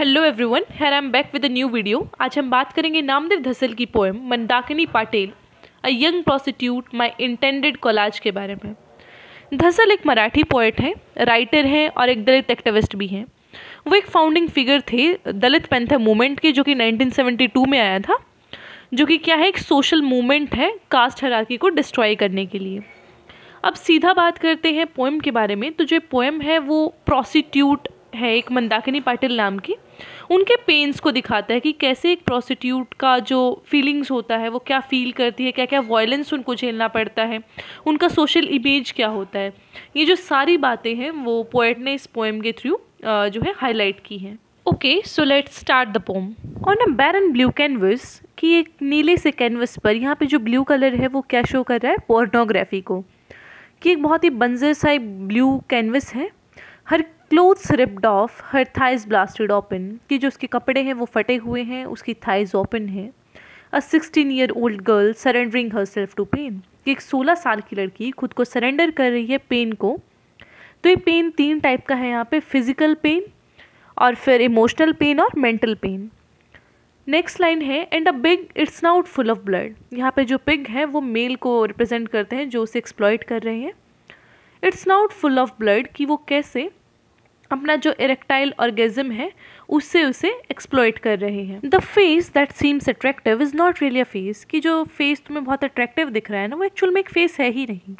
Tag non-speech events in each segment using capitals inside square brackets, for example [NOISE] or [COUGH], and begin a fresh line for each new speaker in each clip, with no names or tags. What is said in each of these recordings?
Hello everyone here I am back with a new video आज हम बात करेंगे नामदेव धसल की poem Mandakini Patel a young prostitute my intended collage के बारे में। धसल एक मराठी पोएट हैं राइटर हैं और एक दलित एक्टिविस्ट भी हैं। वो एक फाउंडिंग फिगर थे, दलित पैंथर मूवमेंट के, जो कि 1972 में आया था, जो कि क्या है, एक सोशल मूवमेंट है कास्ट हराकी को डिस्ट्रॉय करने के लिए। अब सीधा बात करते हैं पोएम के बारे में तो जो पोएम है, वो प्रोस्टिट्यूट है एक मंदाकिनी पाटिल नाम की उनके पेन्स को दिखाता है कि कैसे एक प्रोस्टिट्यूट का जो फीलिंग्स होता है वो क्या फील करती है क्या क्या वायलेंस उनको झेलना पड़ता है उनका सोशल इमेज क्या होता है। ये जो सारी बातें हैं वो पोएट ने इस पोएम के थ्रू जो है हाईलाइट की हैं। Okay so let start the poem on a barren blue canvas कि एक नीले से कैनवस पर यहाँ पे जो ब्लू कलर है वो क्या शो कर रहा है? पोर्नोग्राफी को। कि एक बहुत ही बंजर सा ब्लू कैनवस है। Her clothes ripped off her thighs blasted open कि जो उसके कपड़े हैं वो फटे हुए हैं, उसकी थाइज ओपन है। A sixteen year old girl surrendering herself to pain कि एक सोलह साल की लड़की खुद को सरेंडर कर रही है पेन को। तो ये पेन तीन टाइप का है यहाँ पे फ़िज़िकल पेन और फिर इमोशनल पेन और मेंटल पेन नेक्स्ट लाइन है and a big it's nought full of blood यहाँ पे जो पिग है वो मेल को रिप्रेजेंट करते हैं, जो उसे एक्सप्लॉयट कर रहे हैं। It's nought full of blood कि वो कैसे अपना जो इरेक्टाइल ऑर्गेजम है, उससे उसे एक्सप्लॉइट कर रहे हैं। The face that seems attractive is not really a face कि जो फेस तुम्हें बहुत अट्रैक्टिव दिख रहा है ना, वो एक्चुअल में एक फेस है ही नहीं।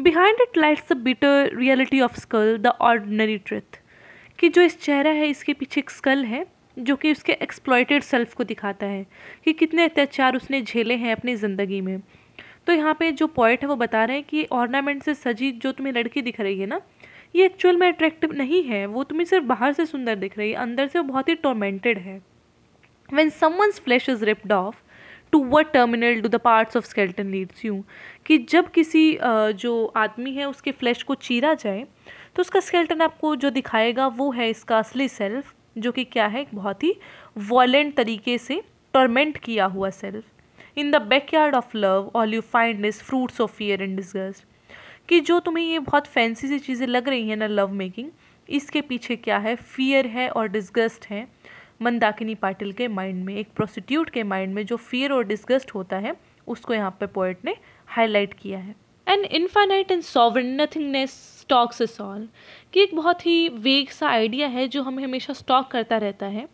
Behind it lights the bitter reality of skull the ordinary truth कि जो इस चेहरा है, इसके पीछे एक स्कल है, जो कि उसके एक्सप्लॉयटेड सेल्फ को दिखाता है, कि कितने अत्याचार उसने झेले हैं अपनी ज़िंदगी में। तो यहाँ पे जो पॉइंट है, वो बता रहे हैं कि ऑर्नामेंट से सजी जो तुम्हें लड़की दिख रही है ना ये एक्चुअल में अट्रैक्टिव नहीं है। वो तुम्हें सिर्फ़ बाहर से सुंदर दिख रही है। अंदर से वो बहुत ही टॉर्मेंटेड है। When someone's flesh is ripped off to what terminal to the parts of skeleton leads you कि जब किसी जो आदमी है, उसके फ्लैश को चीरा जाए तो उसका स्केल्टन आपको जो दिखाएगा, वो है इसका असली सेल्फ जो कि क्या है? बहुत ही वॉलेंट तरीके से टॉर्मेंट किया हुआ self in the back yard of love all you find is fruits of fear and disgust कि जो तुम्हें ये बहुत फैंसी सी चीज़ें लग रही हैं ना लव मेकिंग इसके पीछे क्या है? फियर है और डिस्गस्ट है मंदाकिनी पाटिल के माइंड में, एक प्रोस्टिट्यूट के माइंड में जो फियर और डिस्गस्ट होता है, उसको यहाँ पे पोइट ने हाईलाइट किया है। And infinite and sovereign nothingness stalks is all कि एक बहुत ही वेग सा आइडिया है जो हमें हमेशा स्टॉक करता रहता है।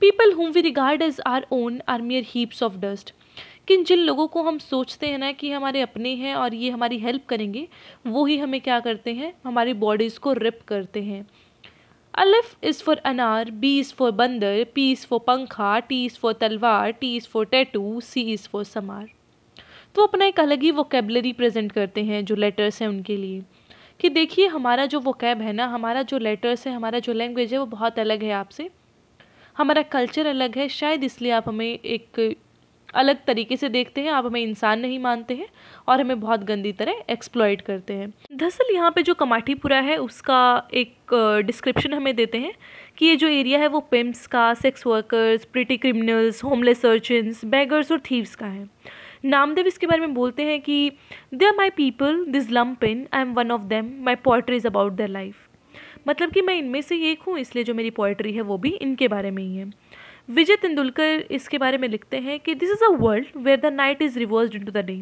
People whom we regard as our own are mere heaps of dust कि जिन लोगों को हम सोचते हैं ना कि हमारे अपने हैं और ये हमारी हेल्प करेंगे वो ही हमें क्या करते हैं? हमारी बॉडीज़ को रिप करते हैं। अलिफ इज़ फॉर अनार बी इज़ फॉर बंदर पी इज़ फॉर पंखा टी इज़ फॉर तलवार T is for tattoo C is for समार। तो अपना एक अलग ही वोकेबलरी प्रेजेंट करते हैं जो लेटर्स हैं उनके लिए। कि देखिए, हमारा जो वोकेब है ना, हमारा जो लेटर्स है, हमारा जो लैंग्वेज है, वो बहुत अलग है आपसे। हमारा कल्चर अलग है, शायद इसलिए आप हमें एक अलग तरीके से देखते हैं, आप हमें इंसान नहीं मानते हैं और हमें बहुत गंदी तरह एक्सप्लॉयट करते हैं। दरअसल यहाँ पे जो कमाठीपुरा है, उसका एक डिस्क्रिप्शन हमें देते हैं कि ये जो एरिया है वो पिम्स का sex workers petty criminals homeless persons beggars और थीव्स का है। नामदेव इसके बारे में बोलते हैं कि they are my people this lump in I am one of them my poetry is about their life मतलब कि मैं इनमें से एक हूँ, इसलिए जो मेरी पोइट्री है वो भी इनके बारे में ही है। विजय तेंदुलकर इसके बारे में लिखते हैं कि this is a world where the night is reversed into the day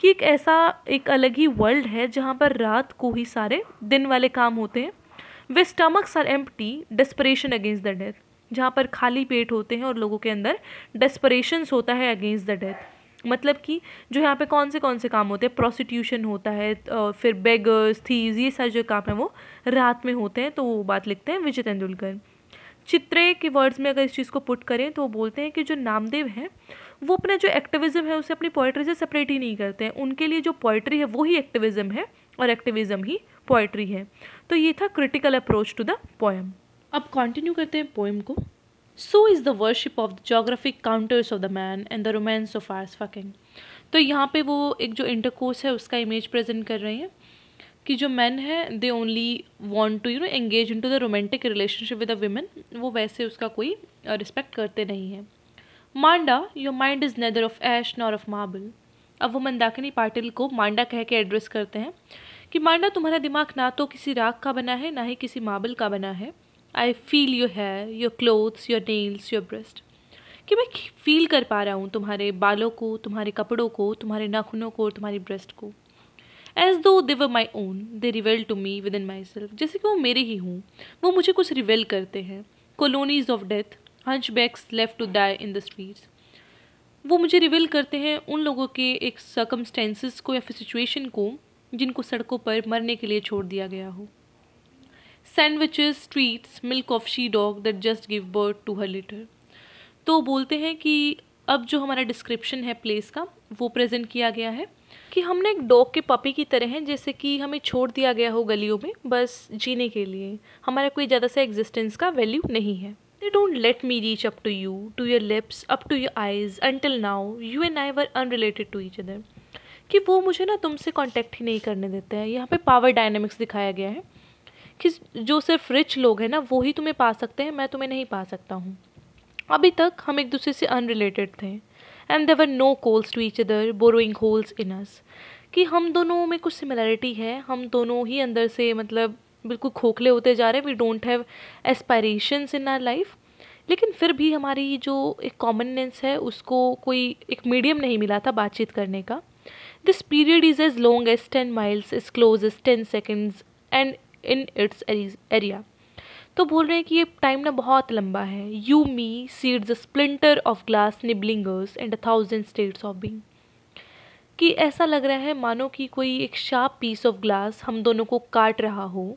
कि एक ऐसा एक अलग ही वर्ल्ड है जहाँ पर रात को ही सारे दिन वाले काम होते हैं। Where stomachs are empty desperation against the death जहाँ पर खाली पेट होते हैं और लोगों के अंदर डेस्परेशंस होता है अगेंस्ट द डेथ मतलब कि जो यहाँ पे कौन से कौन से काम होते हैं? प्रोस्टिट्यूशन होता है फिर बेगर्स थीज ये सारे जो काम हैं वो रात में होते हैं तो वो बात लिखते हैं विजय तेंदुलकर। चित्रे के वर्ड्स में अगर इस चीज़ को पुट करें तो वो बोलते हैं कि जो नामदेव हैं, वो अपना जो एक्टिविज़म है, उसे अपनी पोइट्री से सेपरेट ही नहीं करते हैं। उनके लिए जो पोइट्री है, वो ही एक्टिविज़म है और एक्टिविज़म ही पोइट्री है। तो ये था critical approach to the poem अब कंटिन्यू करते हैं पोएम को। So is the worship of the geographic counters of the man and the romance of arse fucking तो यहाँ पे वो एक जो इंटरकोर्स है, उसका इमेज प्रेजेंट कर रहे हैं। कि जो मैन है they only want to you know engage into the romantic relationship with a women वो वैसे उसका कोई रिस्पेक्ट करते नहीं है। Manda your mind is neither of ash nor of marble अब वो मंदाकिनी पाटिल को मांडा कह के एड्रेस करते हैं कि मांडा, तुम्हारा दिमाग ना तो किसी राग का बना है, ना ही किसी मार्बल का बना है। I feel your hair your clothes your nails your breast कि मैं फील कर पा रहा हूँ तुम्हारे बालों को, तुम्हारे कपड़ों को, तुम्हारे नाखूनों को और तुम्हारी ब्रेस्ट को। As though they were my own they reveal to me within myself जैसे कि वो मेरे ही हूँ, वो मुझे कुछ रिवेल करते हैं। Colonies of death hunchbacks left to die in the streets वो मुझे रिवेल करते हैं उन लोगों के एक सर्कमस्टेंसेस को या फिर सिचुएशन को, जिनको सड़कों पर मरने के लिए छोड़ दिया गया हो। Sandwiches streets milk of she dog that just give birth to her litter तो बोलते हैं कि अब जो हमारा डिस्क्रिप्शन है प्लेस का, वो प्रेजेंट किया गया है। कि हमने एक डॉग के पपी की तरह हैं, जैसे कि हमें छोड़ दिया गया हो गलियों में, बस जीने के लिए। हमारा कोई ज़्यादा सा एग्जिस्टेंस का वैल्यू नहीं है। They don't let me reach up to you to your lips up to your eyes until now you and I were unrelated to each other कि वो मुझे ना तुमसे कांटेक्ट ही नहीं करने देते हैं। यहाँ पे पावर डायनेमिक्स दिखाया गया है कि जो सिर्फ़ रिच लोग हैं ना, वो ही तुम्हें पा सकते हैं, मैं तुम्हें नहीं पा सकता हूँ। अभी तक हम एक दूसरे से अनरिलेटेड थे। And there were no calls to each other burrowing holes in us कि हम दोनों में कुछ सिमिलरिटी है। हम दोनों ही अंदर से मतलब बिल्कुल खोखले होते जा रहे हैं। We don't have aspirations in our life लेकिन फिर भी हमारी जो एक कॉमननेस है, उसको कोई एक मीडियम नहीं मिला था बातचीत करने का। This period is as long as ten miles is close as ten seconds and in its area तो बोल रहे हैं कि ये टाइम ना बहुत लंबा है। You me seeds a splinter of glass nibbling us and a thousand states of being कि ऐसा लग रहा है मानो कि कोई एक शार्प पीस ऑफ़ ग्लास हम दोनों को काट रहा हो।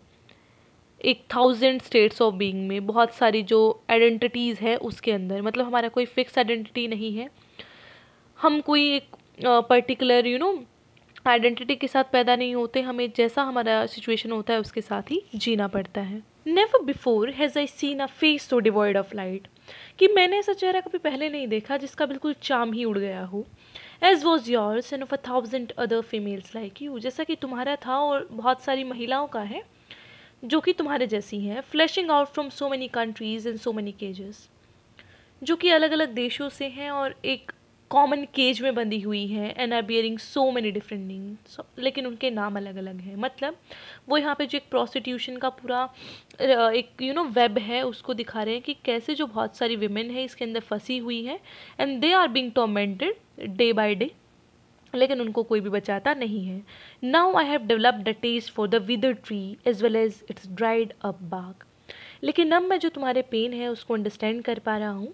एक थाउज़ेंड स्टेट्स ऑफ़ बीइंग में बहुत सारी जो आइडेंटिटीज़ है उसके अंदर। मतलब हमारा कोई फिक्स आइडेंटिटी नहीं है। हम कोई एक पर्टिकुलर यू नो आइडेंटिटी के साथ पैदा नहीं होते। हमें जैसा हमारा सिचुएशन होता है उसके साथ ही जीना पड़ता है। Never before has I seen a face so devoid of light कि मैंने ऐसा चेहरा कभी पहले नहीं देखा जिसका बिल्कुल चाम ही उड़ गया हो। As was yours and of a thousand other females like you जैसा कि तुम्हारा था और बहुत सारी महिलाओं का है, जो कि तुम्हारे जैसी हैं flashing out from so many countries and so many cages जो कि अलग अलग देशों से हैं और एक कॉमन केज में बंधी हुई है and are bearing so many different names लेकिन उनके नाम अलग अलग हैं। मतलब वो यहाँ पे जो एक प्रोस्टिट्यूशन का पूरा एक यू नो वेब है, उसको दिखा रहे हैं कि कैसे जो बहुत सारी विमेन है, इसके अंदर फंसी हुई है and they are being tormented day by day लेकिन उनको कोई भी बचाता नहीं है। Now I have developed the taste for the wither tree as well as its dried up बाग लेकिन अब मैं जो तुम्हारे पेन है, उसको अंडरस्टैंड कर पा रहा हूँ।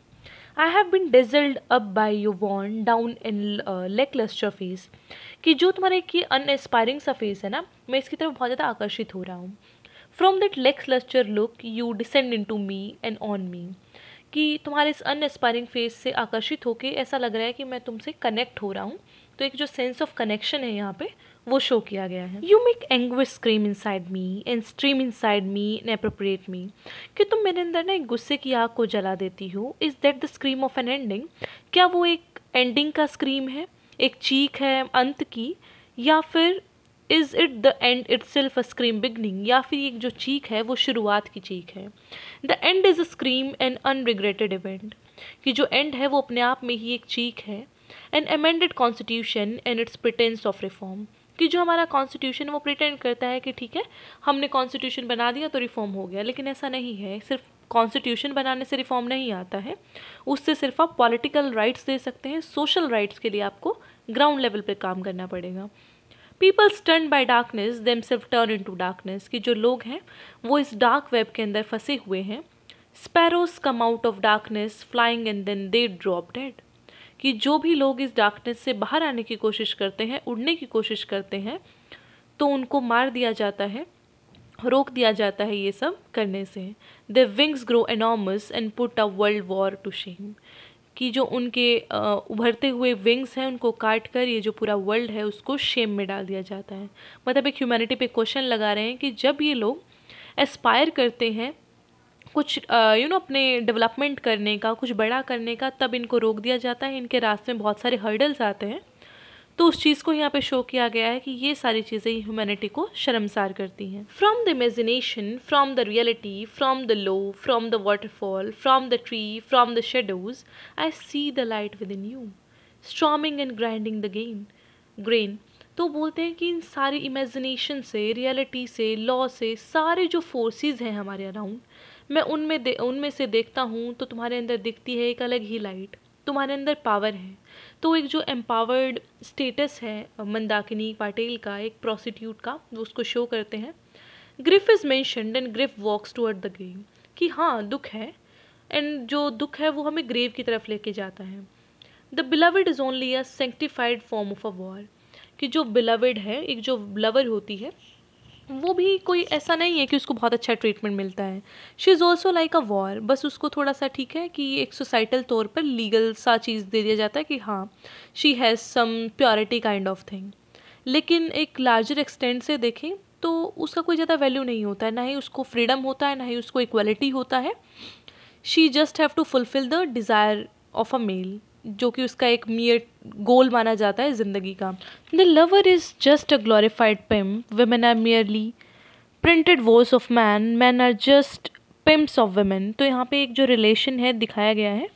I have been dazzled up by you wan down in lacklustre face कि जो तुम्हारे की अनएस्पायरिंग सा फेस है ना, मैं इसकी तरफ़ बहुत ज़्यादा आकर्षित हो रहा हूँ। From that lacklustre look you descend into me and on me कि तुम्हारे इस अनएस्पायरिंग फेस से आकर्षित होकर ऐसा लग रहा है कि मैं तुमसे कनेक्ट हो रहा हूँ। तो एक जो सेंस ऑफ़ कनेक्शन है यहाँ पे वो शो किया गया है। You make anguish scream inside me and stream inside me and appropriate me कि तुम मेरे अंदर ना एक गुस्से की आग को जला देती हो? Is that the scream of an ending क्या वो एक एंडिंग का स्क्रीम है? एक चीख है अंत की? या फिर is it the end itself a scream beginning या फिर एक जो चीख है, वो शुरुआत की चीख है? The end is a scream an unregretted event कि जो एंड है, वो अपने आप में ही एक चीख है। An amended constitution and its pretence of reform कि जो हमारा कॉन्स्टिट्यूशन वो प्रिटेंड करता है कि ठीक है, हमने कॉन्स्टिट्यूशन बना दिया तो रिफॉर्म हो गया। लेकिन ऐसा नहीं है। सिर्फ़ कॉन्स्टिट्यूशन बनाने से रिफॉर्म नहीं आता है। उससे सिर्फ़ आप पॉलिटिकल राइट्स दे सकते हैं। सोशल राइट्स के लिए आपको ग्राउंड लेवल पर काम करना पड़ेगा। People stern by darkness them सिर्फ़ टर्न इन टू डार्कनेस कि जो लोग हैं, वो इस डार्क वेब के अंदर फंसे हुए हैं। Sparrows come out of darkness flying and then they drop dead कि जो भी लोग इस डार्कनेस से बाहर आने की कोशिश करते हैं, उड़ने की कोशिश करते हैं तो उनको मार दिया जाता है, रोक दिया जाता है ये सब करने से। The wings grow enormous and put a world war to shame कि जो उनके उभरते हुए विंग्स हैं, उनको काट कर ये जो पूरा वर्ल्ड है, उसको शेम में डाल दिया जाता है। मतलब एक ह्यूमैनिटी पे क्वेश्चन लगा रहे हैं कि जब ये लोग एस्पायर करते हैं कुछ यू नो अपने डेवलपमेंट करने का, कुछ बड़ा करने का, तब इनको रोक दिया जाता है। इनके रास्ते में बहुत सारे हर्डल्स आते हैं। तो उस चीज़ को यहाँ पे शो किया गया है कि ये सारी चीज़ें ह्यूमैनिटी को शर्मसार करती हैं। From the imagination from the reality from the low from the waterfall from the tree from the shadows I see the light within you storming and grinding the gain grain तो बोलते हैं कि इन सारी imagination से reality से law से, सारे जो फोर्सेस हैं हमारे अराउंड मैं उनमें दे, उनमें से देखता हूँ तो तुम्हारे अंदर दिखती है एक अलग ही लाइट तुम्हारे अंदर पावर है. तो एक जो एम्पावर्ड स्टेटस है, मंदाकिनी पाटिल का, एक प्रोस्टिट्यूट का, वो उसको शो करते हैं. Grief is mansioned and grief walks toward the grave कि हाँ दुख है. एंड जो दुख है, वो हमें ग्रेव की तरफ़ लेके जाता है. The beloved is only a sanctified form of a war कि जो बिलवड है, एक जो लवर होती है वो भी कोई ऐसा नहीं है कि उसको बहुत अच्छा ट्रीटमेंट मिलता है। She is also like a war बस उसको थोड़ा सा ठीक है कि एक सोसाइटल तौर पर लीगल सा चीज़ दे दिया जाता है कि हाँ she has some purity kind of thing लेकिन एक लार्जर एक्सटेंड से देखें तो उसका कोई ज़्यादा वैल्यू नहीं होता है। ना ही उसको फ्रीडम होता है, ना ही उसको इक्वलिटी होता है। She just have to fulfil the desire of a male जो कि उसका एक मियर गोल माना जाता है ज़िंदगी का। The lover is just a glorified pimp women are merely printed voice of man man are just pimps of women तो यहाँ पे एक जो रिलेशन है, दिखाया गया है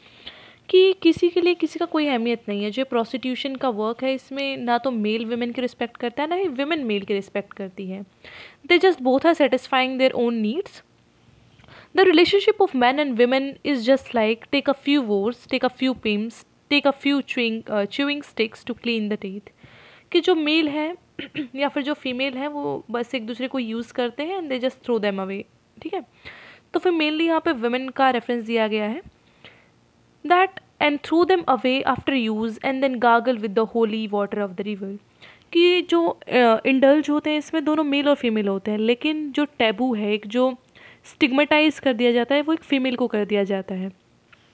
कि किसी के लिए किसी का कोई अहमियत नहीं है। जो प्रोस्टिट्यूशन का वर्क है, इसमें ना तो मेल वेमेन की रिस्पेक्ट करता है, ना ही वेमेन मेल की रिस्पेक्ट करती है। They just both are satisfying their own needs the relationship of man and women is just like take a few whores take a few pimps take a few chewing chewing sticks to clean the teeth कि जो mail है [CLEARS THROAT] या फिर जो female है वो बस एक दूसरे को यूज़ करते हैं and they just throw them away ठीक है? तो फिर मेनली यहाँ पे वुमेन का रेफरेंस दिया गया है that and threw them away after use and then gargle with the holy water of the river कि जो इंडल्ज uh, होते हैं इसमें दोनों मेल और फीमेल होते हैं लेकिन जो टैबू है एक जो स्टिग्मेटाइज कर दिया जाता है वो एक फ़ीमेल को कर दिया जाता है।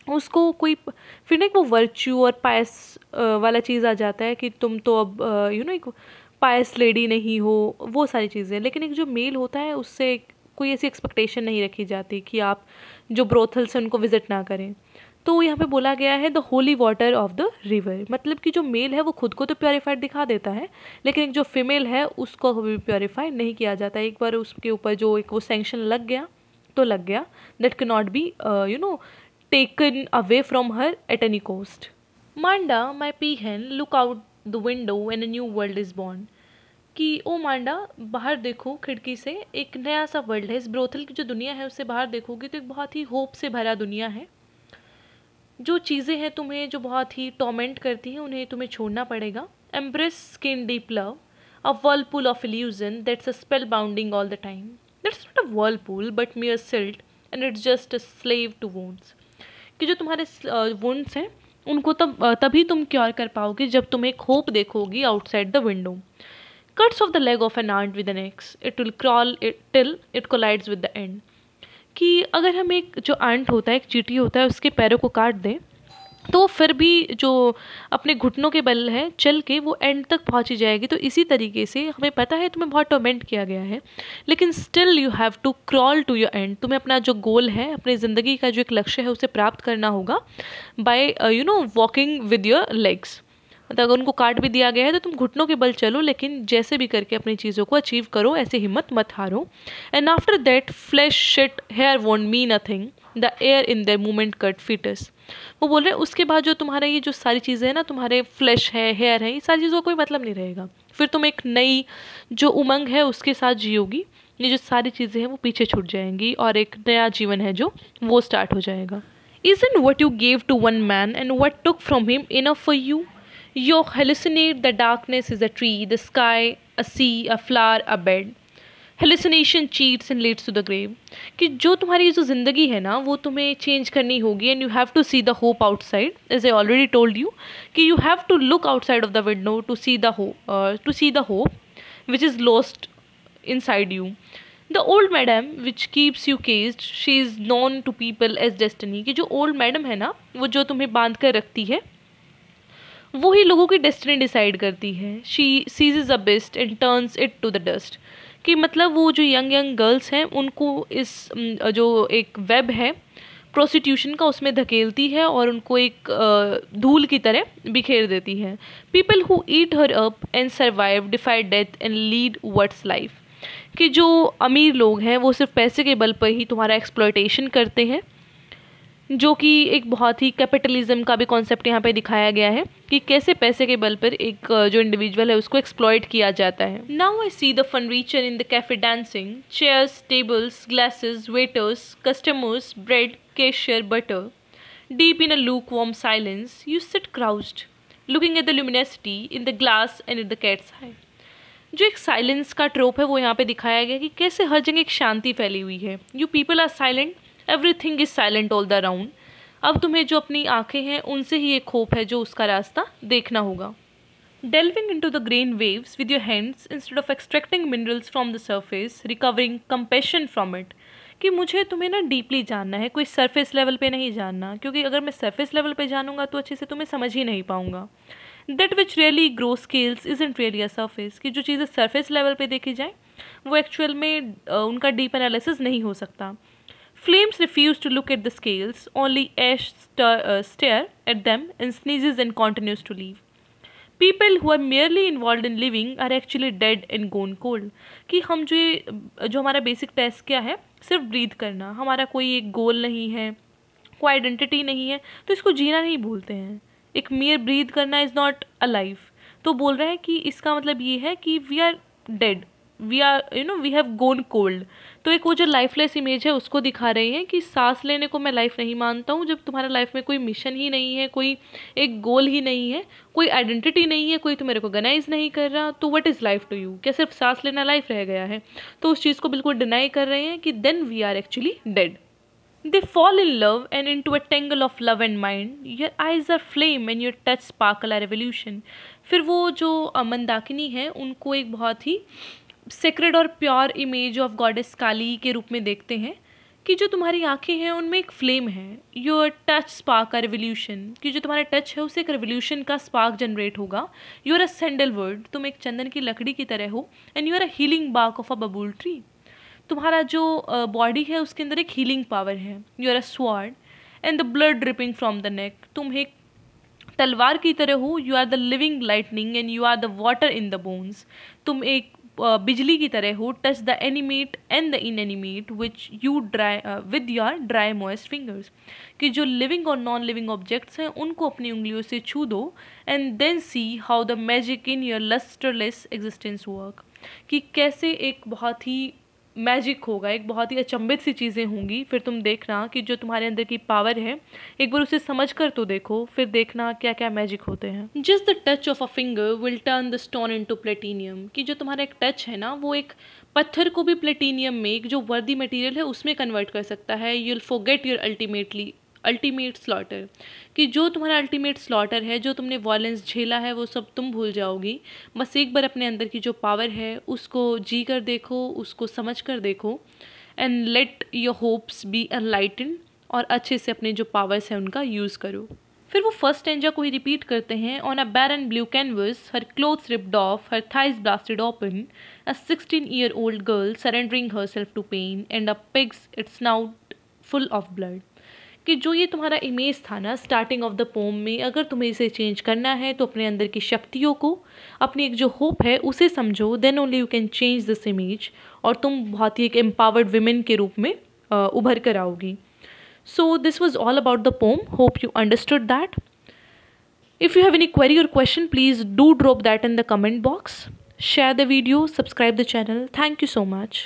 उसको कोई फिर ना एक वो वर्च्यू और पायस वाला चीज़ आ जाता है कि तुम तो अब यू नो एक पायस लेडी नहीं हो, वो सारी चीज़ें। लेकिन एक जो मेल होता है, उससे कोई ऐसी एक्सपेक्टेशन नहीं रखी जाती कि आप जो ब्रोथल्स हैं उनको विज़िट ना करें। तो यहाँ पे बोला गया है the holy water of the river मतलब कि जो मेल है, वो खुद को तो प्योरीफाइड दिखा देता है, लेकिन एक जो फीमेल है, उसको कभी प्योरीफाई नहीं किया जाता एक बार उसके ऊपर जो एक वो सेंक्शन लग गया तो लग गया। That can not be you know taken away from her at any cost. Manda, my peahen, look out the window and a new world is born. कि ओ मांडा बाहर देखो खिड़की से एक नया सा वर्ल्ड है। इस ब्रोथल की जो दुनिया है उससे बाहर देखोगे तो एक बहुत ही होप से भरा दुनिया है। जो चीज़ें हैं तुम्हें जो बहुत ही टॉमेंट करती हैं उन्हें तुम्हें छोड़ना पड़ेगा। Embrace skin deep love a whirlpool of illusion that's a spell bounding all the time that's not a whirlpool but me mere silt and it's just a slave to ones कि जो तुम्हारे वुंड्स हैं, उनको तब तभी तुम cure कर पाओगे जब तुम एक hope देखोगी outside the window cuts off the leg of an art with an axe it will crawl it till it collides with the end कि अगर हम एक, जो आंट होता है, एक चीटी होता है, उसके पैरों को काट दें तो फिर भी जो अपने घुटनों के बल है, चल के वो एंड तक पहुँची जाएगी। तो इसी तरीके से हमें पता है तुम्हें बहुत टोमेंट किया गया है, लेकिन still you have to crawl to your end तुम्हें अपना जो गोल है, अपनी ज़िंदगी का जो एक लक्ष्य है, उसे प्राप्त करना होगा by you know walking with your legs मतलब अगर उनको कार्ड भी दिया गया है तो तुम घुटनों के बल चलो, लेकिन जैसे भी करके अपनी चीज़ों को अचीव करो, ऐसे हिम्मत मत हारो। And after that flesh shit hair won't mean a thing the air in the moment cut fits वो बोल रहे हैं, उसके बाद जो तुम्हारा ये जो सारी चीज़ें हैं ना, तुम्हारे फ्लैश है हेयर है, ये सारी चीज़ों का कोई मतलब नहीं रहेगा। फिर तुम एक नई जो उमंग है, उसके साथ जियोगी। ये जो सारी चीज़ें हैं, वो पीछे छूट जाएँगी और एक नया जीवन है जो, वो स्टार्ट हो जाएगा। Is in what you gave to one man and what took from him enough for you you hallucinate the darkness is a tree the sky a sea a flower a bed hallucination cheats and leads to the grave कि जो तुम्हारी जो ज़िंदगी है ना, वो तुम्हें change करनी होगी and you have to see the hope outside as I already told you that you have to look outside of the window to see the ho to see the hope which is lost inside you the old madam which keeps you cased she is known to people as destiny कि जो old madam है ना, वो जो तुम्हें बाँध कर रखती है वो ही लोगों की डेस्टिनी डिसाइड करती है। She sees is a best and turns it to the dust कि मतलब वो जो यंग यंग गर्ल्स हैं, उनको इस जो एक वेब है प्रोस्टिट्यूशन का उसमें धकेलती है और उनको एक धूल की तरह बिखेर देती है। People who eat her up and survive defied death and lead words life कि जो अमीर लोग हैं, वो सिर्फ़ पैसे के बल पर ही तुम्हारा एक्सप्लोइटेशन करते हैं। जो कि एक बहुत ही कैपिटलिज्म का भी कॉन्सेप्ट यहाँ पे दिखाया गया है कि कैसे पैसे के बल पर एक जो इंडिविजुअल है उसको एक्सप्लॉयट किया जाता है। Now I see the furniture in the cafe dancing chairs tables glasses waiters customers bread cashier butter deep in a lukewarm silence you sit crouched looking at the luminosity in the glass and in the cat's high जो एक silence का ट्रोप है वो यहाँ पे दिखाया गया कि कैसे हर जगह एक शांति फैली हुई है। You people are silent everything is silent all the round अब तुम्हें जो अपनी आँखें हैं, उनसे ही एक होप है जो उसका रास्ता देखना होगा। Delving into the grain waves with your hands instead of extracting minerals from the surface, recovering compassion from it, कि मुझे तुम्हें ना डीपली जानना है, कोई सरफेस लेवल पे नहीं जानना, क्योंकि अगर मैं सरफेस लेवल पे जानूँगा तो अच्छे से तुम्हें समझ ही नहीं पाऊँगा। That which really grow scales is isn't really a surface कि जो चीज़ें सरफेस लेवल पे देखी जाए, वो एक्चुअल में उनका डीप एनालिसिस नहीं हो सकता। Flames refuse to look at the scales, only Ash star, uh, stare at them and sneezes and continues to leave. People who are merely involved in living are actually dead and gone cold. कि हम जो जो हमारा basic test क्या है सिर्फ़ breathe करना हमारा कोई एक गोल नहीं है कोई आइडेंटिटी नहीं है तो इसको जीना नहीं भूलते हैं एक मेयर ब्रीथ करना इज़ नॉट अ लाइफ तो बोल रहे हैं कि इसका मतलब ये है कि we are dead we are you know we have gone cold तो एक वो जो लाइफलेस इमेज है, उसको दिखा रही हैं कि सांस लेने को मैं लाइफ नहीं मानता हूँ, जब तुम्हारा लाइफ में कोई मिशन ही नहीं है, कोई एक गोल ही नहीं है, कोई आइडेंटिटी नहीं है, कोई तुम्हें रिकोगनाइज नहीं कर रहा तो what is life to you क्या सिर्फ़ सांस लेना लाइफ रह गया है? तो उस चीज़ को बिल्कुल डिनाई कर रहे हैं कि then we are actually dead fall in love and into a tangle of love and mind your eyes are flame and your touch sparkle are revolution फिर वो जो मंदाकिनी है, उनको एक बहुत ही सेक्रेड और pure image of goddess Kali के रूप में देखते हैं कि जो तुम्हारी आँखें हैं, उनमें एक फ्लेम है। Your touch spark a revolution कि जो तुम्हारा टच है, उसे एक रिवोल्यूशन का स्पार्क जनरेट होगा। You are a sandalwood तुम एक चंदन की लकड़ी की तरह हो। And you are a healing bark of a babool tree तुम्हारा जो बॉडी है, उसके अंदर एक हीलिंग पावर है। You are a sword and the blood dripping from the neck तुम एक तलवार की तरह हो। You are the living lightning and you are the water in the bones तुम एक बिजली की तरह हो touch the animate and the inanimate which you dry with your dry moist fingers कि जो लिविंग और नॉन लिविंग ऑब्जेक्ट्स हैं, उनको अपनी उंगलियों से छू दो and then see how the magic in your lustreless existence work कि कैसे एक बहुत ही मैजिक होगा, एक बहुत ही अचंभित सी चीज़ें होंगी। फिर तुम देखना कि जो तुम्हारे अंदर की पावर है, एक बार उसे समझ कर तो देखो, फिर देखना क्या क्या मैजिक होते हैं। Just the touch of a finger will turn the stone into platinum कि जो तुम्हारा एक टच है ना, वो एक पत्थर को भी प्लेटीनियम में, एक जो वर्दी मटेरियल है, उसमें कन्वर्ट कर सकता है। You'll forget your ultimately ultimate slaughter कि जो तुम्हारा अल्टीमेट स्लॉटर है, जो तुमने वॉयलेंस झेला है, वो सब तुम भूल जाओगी। बस एक बार अपने अंदर की जो पावर है, उसको जी कर देखो, उसको समझ कर देखो and let your hopes be enlighten और अच्छे से अपने जो पावर्स हैं, उनका यूज़ करो। फिर वो फ़र्स्ट एंजा को ही रिपीट करते हैं on a barren blue canvas her clothes ripped off her thighs blasted open a sixteen year old girl surrendering herself to pain and a pigs it's nought full of blood कि जो ये तुम्हारा image था ना starting of the pome में, अगर तुम्हें इसे चेंज करना है तो अपने अंदर की शक्तियों को, अपनी एक जो होप है, उसे समझो then only you can change this image और तुम बहुत ही एक एम्पावर्ड वुमेन के रूप में उभर कर आओगी। So this was all about the poem hope you understood that if you have any query or question please do drop that in the comment box share the video, subscribe the channel. Thank you so much.